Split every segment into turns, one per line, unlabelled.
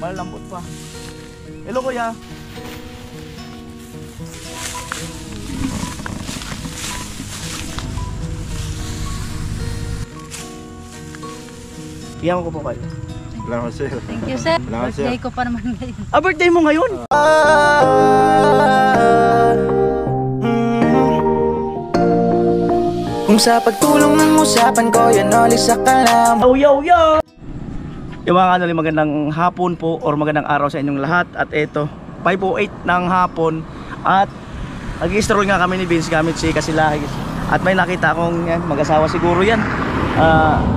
Malalambot pa. Hello kuya. Iyan ko po kayo.
Salamat sir.
Thank you, sir.
Salamat, sir.
Birthday ko pa naman ngayon.
Ah, birthday mo ngayon?
Kung sa pagtulong ng usapan ko, yan all isa ka lang
Yo, yo, yo! Yung mga ano, magandang hapon po or magandang araw sa inyong lahat. At eto, 5.08 ng hapon. At nag-stroll nga kami ni Vince gamit si Kasilahis At may nakita akong yan, mag-asawa siguro yan.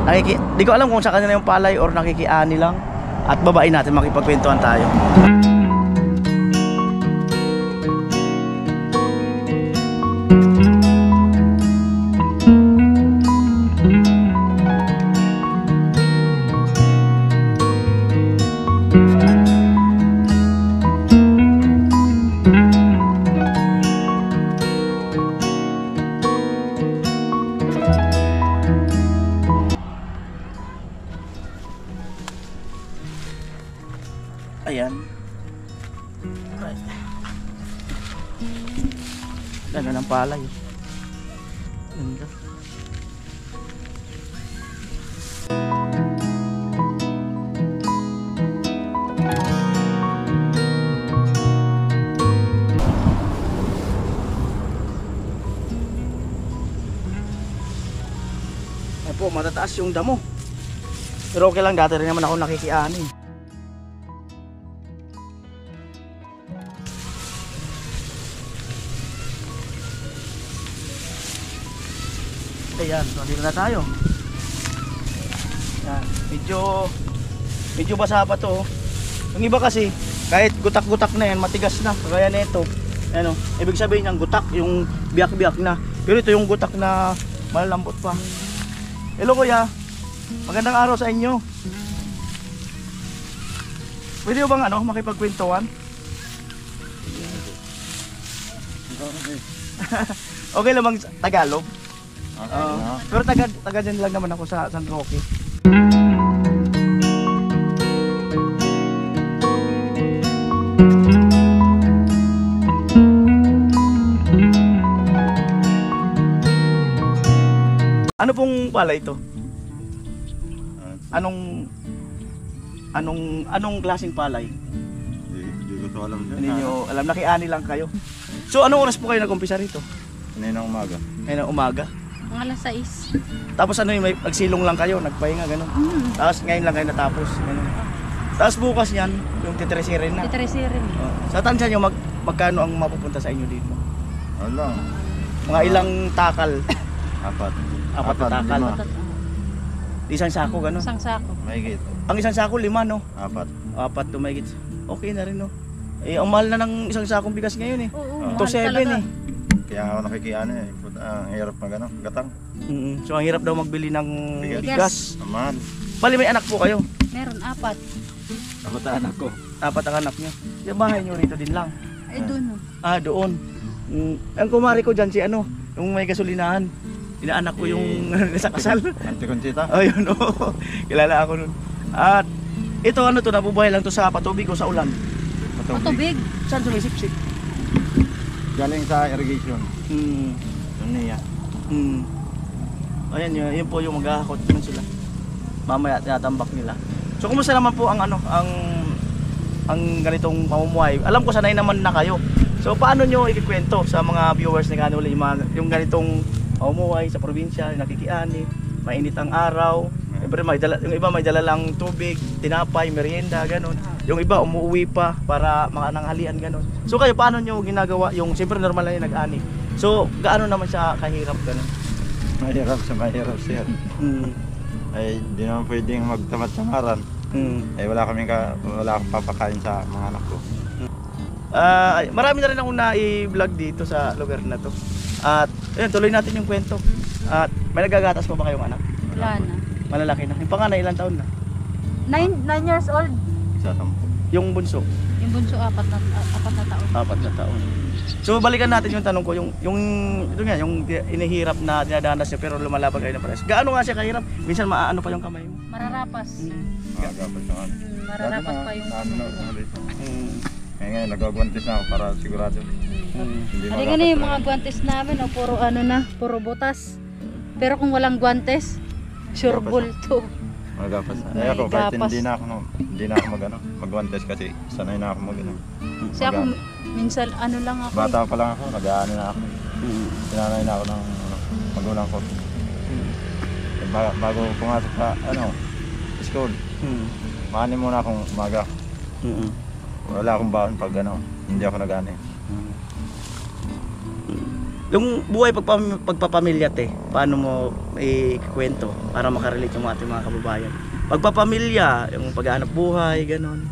Nakiki Di ko alam kung sa kanila yung palay or nakikiani lang. At babain natin makipagkwentuhan tayo palay Ganda po, matataas yung damo. Pero okay lang, dati rin naman ako nakikiani. Ayan, so dito na tayo. Yan, medyo medyo basa pa to. oh. Yung iba kasi, kahit gutak-gutak na yan, matigas na, kagaya nito. Ano, ibig sabihin ng gutak, yung biyak-biyak na. Pero ito yung gutak na malalambot pa. Hello kuya, magandang araw sa inyo. Pwede ba bang ano, makipagkwentuhan? okay lang bang Tagalog? Oo. pero taga, taga dyan lang naman ako sa San Roque. Ano pong pala ito? Anong anong anong klaseng palay?
Hindi, hindi ko to alam sir.
Hindi nyo alam, nakiani lang kayo. So anong oras po kayo nag-umpisa rito?
Kanina umaga.
Ngayon ng umaga.
Ang alas 6.
Tapos ano yung may nagsilong lang kayo, nagpahinga ganun. Tapos ngayon lang kayo natapos. Ganun. Tapos bukas yan, yung titresirin na.
Titresi rin.
Oh. Sa tansya nyo, mag, magkano ang mapupunta sa inyo dito?
Wala.
Mga ilang takal?
Apat.
Apat na takal.
lima.
Tatat-
Isang sako, ganun.
Isang sako.
Mahigit.
Ang isang sako, lima, no?
Apat.
Apat to mahigit. Okay na rin, no? Eh, ang mahal na ng isang sakong bigas ngayon, eh.
Oo,
seven,
talaga.
eh.
Kaya ako nakikiano eh. Puta, Ang hirap mag ano, gatang.
Mm, so, ang hirap daw magbili ng
Bigas.
bigas.
Mahal.
Bali, may anak po kayo.
Meron apat.
Apat anak ko.
Apat ang anak nyo. Yung bahay nyo rito din lang.
Ay, doon. oh.
Ah, doon. Mm, ang kumari ko dyan si ano, yung may gasolinahan. Inaanak ko yung sa kasal.
Ante Conchita.
Ayun, oh. Kilala ako nun. At ito ano to, nabubuhay lang to sa patubig o sa ulan.
Matubig.
Saan sumisipsip?
Galing sa irrigation.
Hmm.
Yung niya.
Hmm. Ayan yun, yun po yung maghahakot naman sila. Mamaya tinatambak nila. So kumusta naman po ang ano, ang ang ganitong pamumuhay? Alam ko sanay naman na kayo. So paano nyo ikikwento sa mga viewers ni Kanuli yung, mga- yung ganitong pamumuhay sa probinsya, nakikiani, mainit ang araw, Siyempre may dala, yung iba may dala lang tubig, tinapay, merienda, ganun. Yung iba umuwi pa para makananghalian, ganun. So kayo, paano nyo ginagawa yung, siyempre normal lang yung nag-ani. So, gaano naman siya kahirap, ganun?
Mahirap sa mahirap siya.
Mm.
Ay, di naman pwedeng magtamad samaran.
Mm.
Ay, wala kaming ka, wala akong papakain sa mga anak ko.
Ah, ay, marami na rin akong na-vlog dito sa lugar na to. At, ayun, tuloy natin yung kwento. At, may nagagatas pa ba kayong anak?
Wala na.
Malalaki na. Yung panganay, ilang taon na?
Nine, nine years old.
Magsasampo.
Yung bunso,
Yung bunso, apat na, apat na taon.
apat na taon. So balikan natin yung tanong ko, yung yung ito nga, yung di- inihirap na dinadanas niya pero lumalaban kayo na pares. Gaano nga siya kahirap? Minsan maaano pa yung kamay mo.
Mararapas.
Magapas yung ano.
Hmm, mararapas pa yung
Ano na dito.
Mm.
Kaya ngayon, nagagwantis na ako para sigurado.
Mm.
Hindi
Ano gani yung mga guantes namin, oh, puro ano na, puro butas. Pero kung walang guantes, sure bulto.
Magapas.
May
Eh ako, kahit hindi na ako, hindi na ako mag, ano, magwantis kasi sanay na ako mag, ano.
Kasi ako, minsan ano lang ako.
Bata pa lang ako, nag-ano na ako. Sinanay na ako ng ano, magulang ko. Eh, ba- bago pumasok sa, ano, school,
Mm.
maani muna akong umaga.
Mm.
Wala akong baon pag, ano, hindi ako nag-ano eh.
Yung buhay pagpam pagpapamilya te, paano mo ikwento para makarelate yung ating mga kababayan? Pagpapamilya, yung paghahanap buhay, ganon.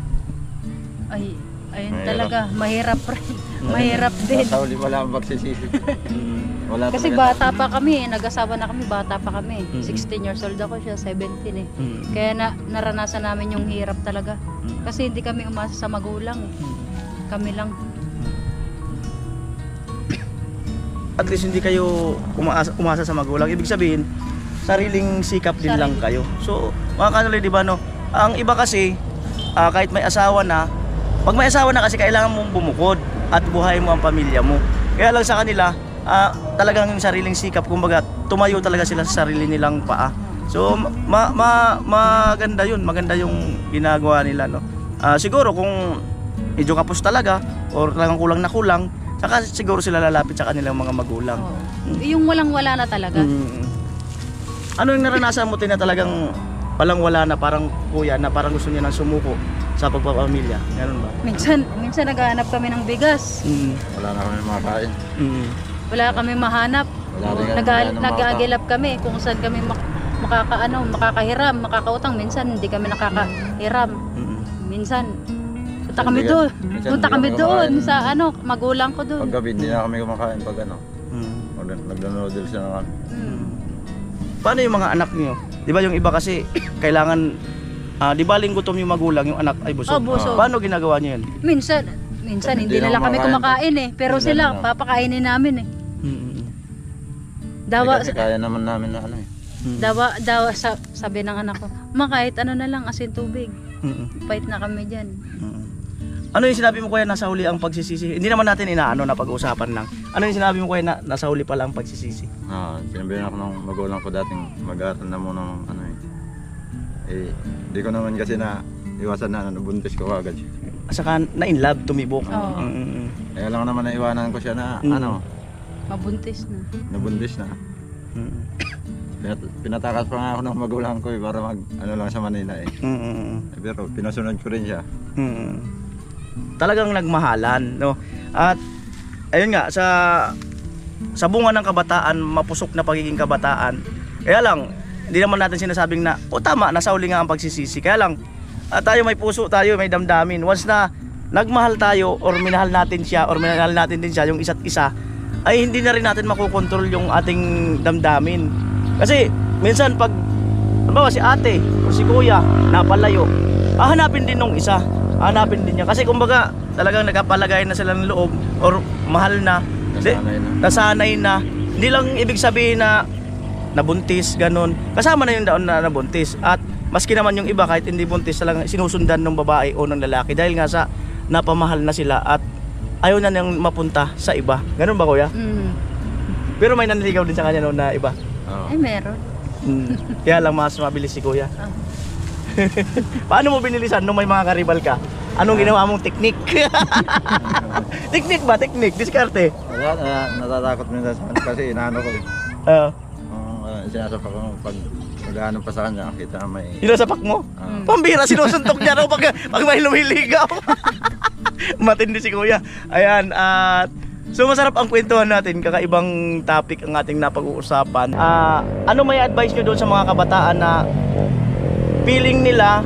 Ay, ayun
Mahirap.
talaga, mahirap rin. mahirap din.
Sa uli wala akong magsisisi. Wala
Kasi
talaga.
bata pa kami, nag-asawa na kami, bata pa kami.
Mm.
16 years old ako siya, 17 eh.
Mm.
Kaya na, naranasan namin yung hirap talaga.
Mm.
Kasi hindi kami umasa sa magulang. eh. Kami lang.
At least hindi kayo umaasa, umasa sa magulang. Ibig sabihin, sariling sikap din lang
Sarili.
kayo. So, mga kanulay, di ba no? Ang iba kasi, ah, kahit may asawa na, pag may asawa na kasi kailangan mong bumukod at buhay mo ang pamilya mo. Kaya lang sa kanila, ah, talagang yung sariling sikap, kumbaga, tumayo talaga sila sa sarili nilang paa. So, ma, ma, maganda yun, maganda yung ginagawa nila, no? Ah, siguro kung medyo kapos talaga, or talagang kulang na kulang, saka siguro sila lalapit sa kanilang mga magulang.
Oo. Yung walang-wala na talaga.
Mm. Ano yung naranasan mo tin na talagang walang wala na parang kuya na parang gusto niya nang sumuko sa pagpapamilya? Ganun ba?
Minsan, minsan naghahanap kami ng bigas.
Mm.
Wala na kami makakain.
Mm.
Wala kami mahanap. Nag-aagilap kami kung saan kami mak- makakaano, makakahiram, makakautang. Minsan hindi kami nakakahiram.
Mm.
Minsan punta kami doon. Punta kami doon sa ano, magulang ko doon.
Pag gabi, hindi na kami kumakain pag ano.
Mm.
Mag- Nagda-noodles na kami.
Hmm.
Paano yung mga anak niyo? 'Di ba yung iba kasi kailangan ah, di ba gutom yung magulang, yung anak ay busog.
Oh, busog.
Paano ginagawa niyo yun?
Minsan, minsan
Hindi
hindi na lang kami
kumakain.
eh. Pero
Hindi
sila,
na.
papakainin namin eh.
Mm.
Dawa,
Kasi kaya naman namin na ano eh.
Mm.
dawa, dawa, sa, sabi ng anak ko, ma kahit ano na lang, asin tubig.
Mm.
Pait na kami dyan.
Mm. Ano yung sinabi mo kuya nasa huli ang pagsisisi? Hindi naman natin inaano na pag-uusapan lang. Ano yung sinabi mo kuya na nasa huli pala ang pagsisisi?
Ah, sinabihan ako ng magulang ko dating mag-aaral na muna ng ano eh. Eh, di ko naman kasi na iwasan na ano, buntis ko agad.
Saka na in love, tumibok.
Oo.
Mm.
Kaya lang naman naiwanan ko siya na
Mm.
ano,
Mabuntis na.
nabuntis na.
Mm.
Pinat- pinatakas pa nga ako ng magulang ko eh, para mag ano lang sa Manila eh.
Mm.
Eh, Pero pinasunod ko rin siya.
Mm. Talagang nagmahalan, no? At ayun nga sa sa bunga ng kabataan, mapusok na pagiging kabataan. Kaya lang, hindi naman natin sinasabing na, o tama, nasa uli nga ang pagsisisi. Kaya lang, ah, tayo may puso, tayo may damdamin. Once na nagmahal tayo or minahal natin siya or minahal natin din siya yung isa't isa, ay hindi na rin natin makokontrol yung ating damdamin. Kasi minsan pag Halimbawa si ate o si kuya napalayo, hahanapin din nung isa. Hahanapin din niya. Kasi kumbaga talagang nagkapalagay na sila ng loob or mahal na.
Nasanay na.
nasanay na. Hindi lang ibig sabihin na nabuntis, ganun. Kasama na yung daon na nabuntis. At maski naman yung iba kahit hindi buntis talagang sinusundan ng babae o ng lalaki dahil nga sa napamahal na sila at ayaw na niyang mapunta sa iba. Ganun ba kuya?
Mm.
Pero may nanligaw din sa kanya noon na iba.
Oo.
Ay, meron.
Mm. Kaya lang mas mabilis si kuya.
Ah.
Paano mo binilisan nung may mga karibal ka? Anong ginawa mong teknik? teknik ba? Teknik? Diskarte?
Wala, na, natatakot minsan sa kanya kasi inaano ko eh.
Uh,
Kung uh, sinasapa ko pag mag-ano pa sa kanya, kita may...
Hinasapak mo?
Ah.
Pambira, sinusuntok niya raw pag, pag may lumiligaw. Matindi si kuya. Ayan, at so masarap ang kwentuhan natin, kakaibang topic ang ating napag-uusapan. Ah, ano may advice nyo doon sa mga kabataan na feeling nila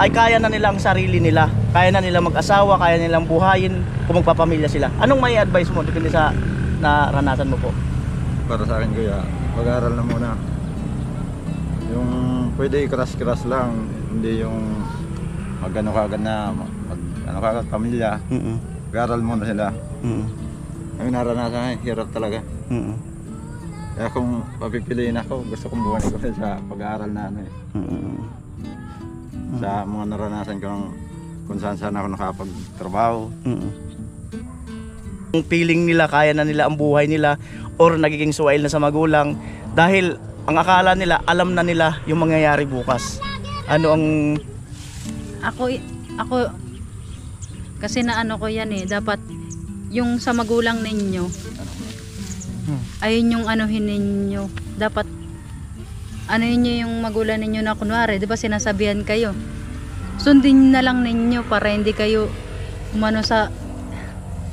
ay kaya na nilang sarili nila. Kaya na nilang mag-asawa, kaya nilang buhayin kung magpapamilya sila. Anong may advice mo depende sa naranasan mo po?
Para sa akin kuya, mag-aaral na muna. Yung pwede i-crush-crush lang, hindi yung mag ano ka agad na mag, ano ka agad pamilya.
Mm.
Mag-aral muna sila.
Mm.
Ang naranasan hirap talaga.
Mm.
Kaya kung papipiliin ako, gusto kong buwan ko sa pag-aaral na ano eh.
Mm.
Sa mga naranasan ko ng kung saan saan ako nakapagtrabaho.
Mm. Ang feeling nila, kaya na nila ang buhay nila or nagiging suwail na sa magulang dahil ang akala nila, alam na nila yung mangyayari bukas. Ano ang
Ako, ako, kasi na ano ko yan eh, dapat yung sa magulang ninyo, ayun yung anuhin ninyo. Dapat, ano yun yung magulang ninyo na kunwari, di ba sinasabihan kayo, sundin na lang ninyo para hindi kayo umano sa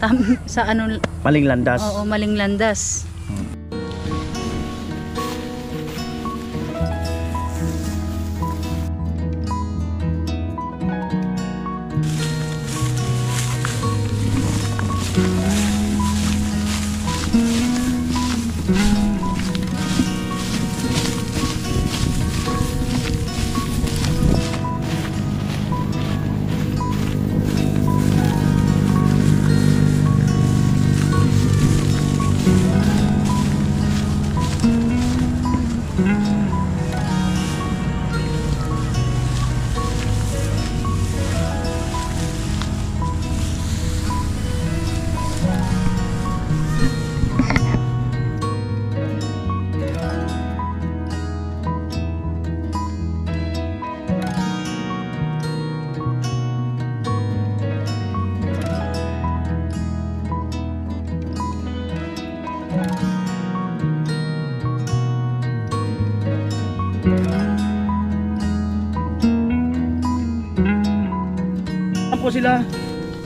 tam, sa ano
maling landas?
oo maling landas
po sila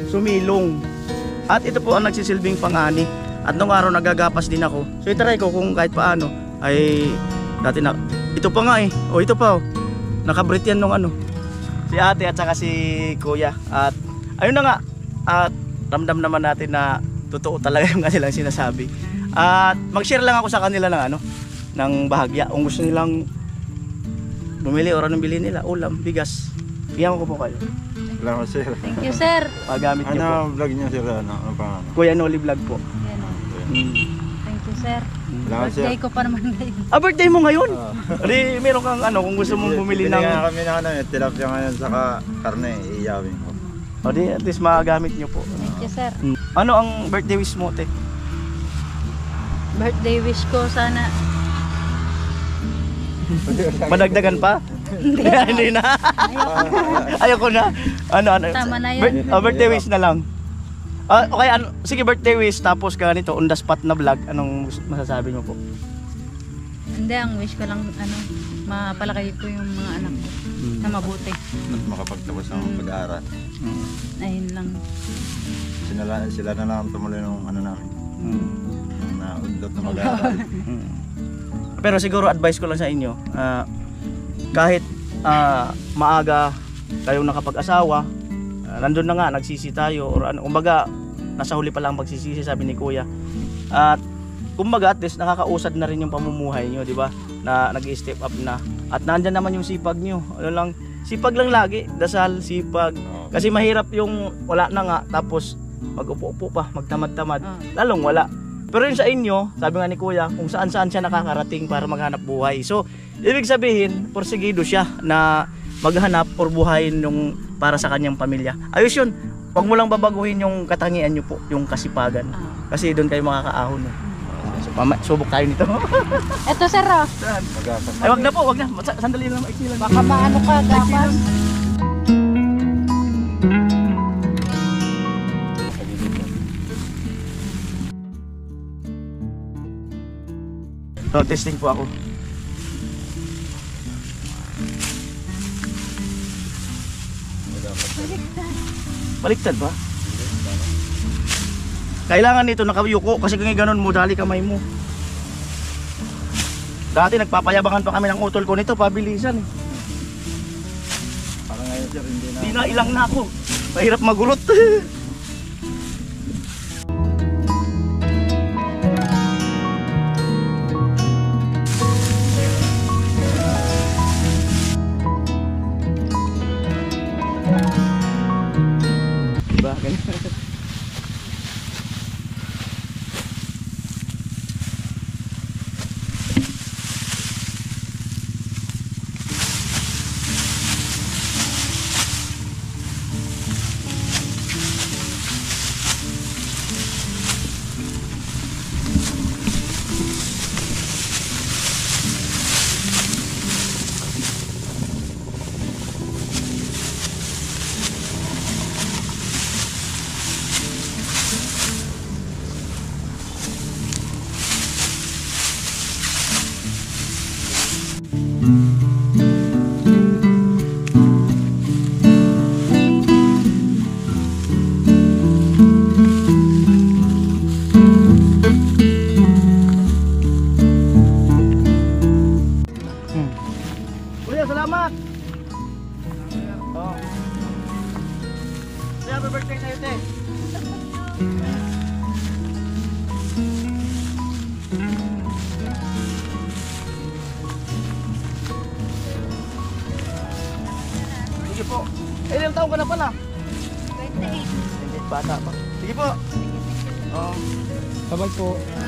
sumilong. At ito po ang nagsisilbing pangani. At nung araw nagagapas din ako. So itaray ko kung kahit paano ay dati na ito pa nga eh. O ito pa oh. Nakabrit yan nung ano. Si ate at saka si kuya. At ayun na nga. At ramdam naman natin na totoo talaga yung kanilang sinasabi. At mag-share lang ako sa kanila ng ano ng bahagya. Kung gusto nilang bumili o anong bilhin nila, ulam, bigas. Bigyan ko po kayo.
Salamat sir.
thank you sir
Pagamit niyo po.
Ano vlog niyo sir? Ano, ano pa?
Kuya Noli Vlog po.
Yan, oh.
Mm.
thank you sir
Salamat sir.
birthday ko pa naman ngayon
Ah, birthday mo ngayon?
Ah.
Di, meron kang ano, kung gusto mong bumili ng...
nga kami ng ano, eh, tilapia ngayon saka karne, iyawin ko.
O di, at least magagamit nyo po.
thank you sir
Mm. Ano ang birthday wish mo, te?
birthday wish ko sana
Madagdagan pa? Hindi. Hindi na. Ayoko na. Ano, ano?
Tama na yun.
Bir- oh, birthday wish na lang. Ah, okay, ano, sige birthday wish tapos ganito on the spot na vlog. Anong masasabi mo po?
Hindi, ang wish ko lang, ano, mapalaki ko yung mga anak ko na mabuti.
At makapagtapos ng pag-aaral.
Mm.
Ayun lang.
Sila, sila na lang tumuloy ng ano namin.
Mm.
Na undot na mag-aaral.
Mm. Pero siguro advice ko lang sa inyo, ah, kahit ah, maaga kayong nakapag-asawa, ah, nandun na nga, nagsisi tayo, or ano, kumbaga, nasa huli pa lang ang pagsisisi, sabi ni Kuya. At, kumbaga, at least nakakausad na rin yung pamumuhay nyo, di ba? Na nag-step up na. At nandyan naman yung sipag nyo. Ano lang, sipag lang lagi, dasal, sipag. Kasi mahirap yung wala na nga, tapos mag-upo-upo pa, magtamad-tamad
Oh.
lalong wala. Pero yun sa inyo, sabi nga ni Kuya, kung saan-saan siya nakakarating para maghanap buhay. So, ibig sabihin, porsigido siya na maghanap or buhayin yung para sa kanyang pamilya. Ayos yun. Huwag mo lang babaguhin yung katangian nyo po, yung kasipagan.
Ah.
Kasi doon kayo makakaahon. Eh. So, pama- subok tayo nito.
Eto sir, oh.
Ay, wag na po, wag na. Sa- Sandali lang, maiksi lang.
baka maano ka, gapas.
So, testing po ako. Baliktad ba? Kailangan nito nakayuko kasi kung ganun mo, dali kamay mo. Dati nagpapayabangan pa kami ng utol ko nito, pabilisan. eh.
Parang ngayon sir, hindi na.
Di na ilang na ako. Mahirap magulot.
当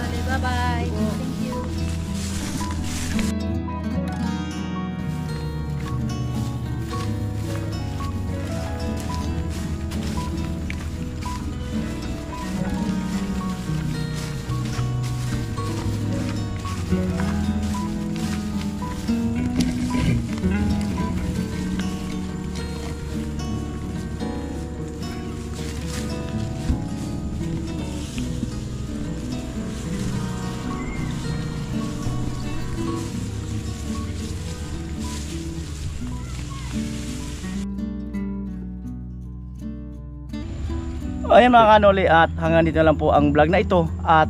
Ayan mga kanoli at hanggang dito lang po ang vlog na ito at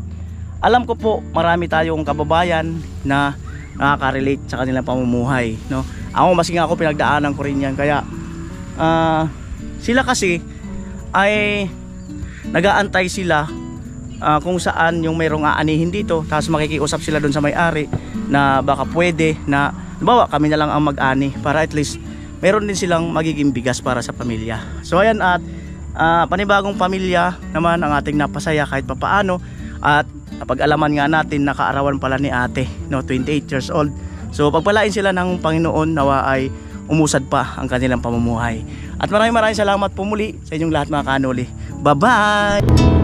alam ko po marami tayong kababayan na nakaka-relate sa kanilang pamumuhay no. Ako masing ako pinagdaanan ko rin yan kaya ah, sila kasi ay nagaantay sila ah, kung saan yung mayroong aanihin dito tapos makikiusap sila doon sa may-ari na baka pwede na bawa kami na lang ang mag-ani para at least meron din silang magiging bigas para sa pamilya. So ayan at Ah, panibagong pamilya naman ang ating napasaya kahit papaano. At napag-alaman nga natin na kaarawan pala ni ate no 28 years old. So pagpalain sila ng Panginoon nawa ay umusad pa ang kanilang pamumuhay. At maraming maraming salamat po muli sa inyong lahat mga kanoli. Bye bye